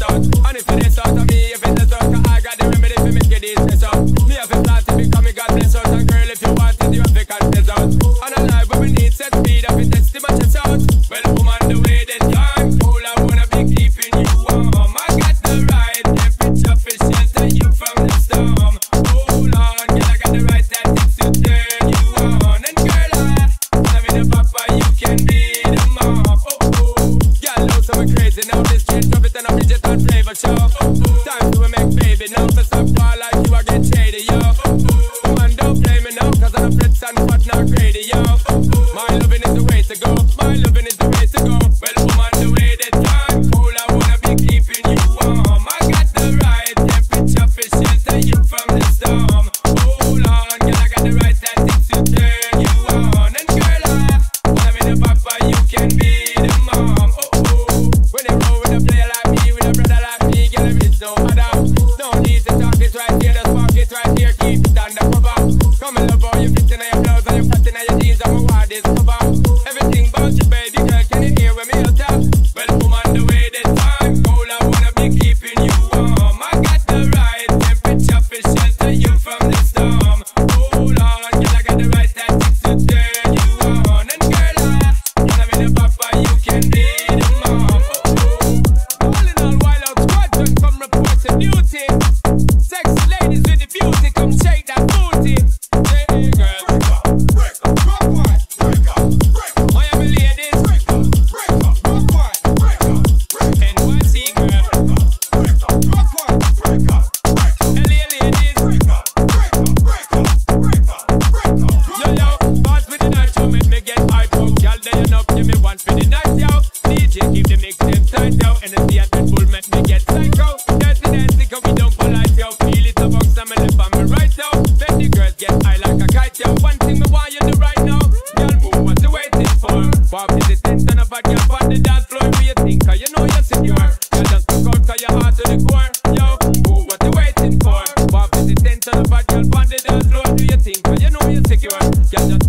start and fat not greedy, yo. My loving is the your stitching and your blouse and your satin and your jeans and my wad is covered. yeah, yeah.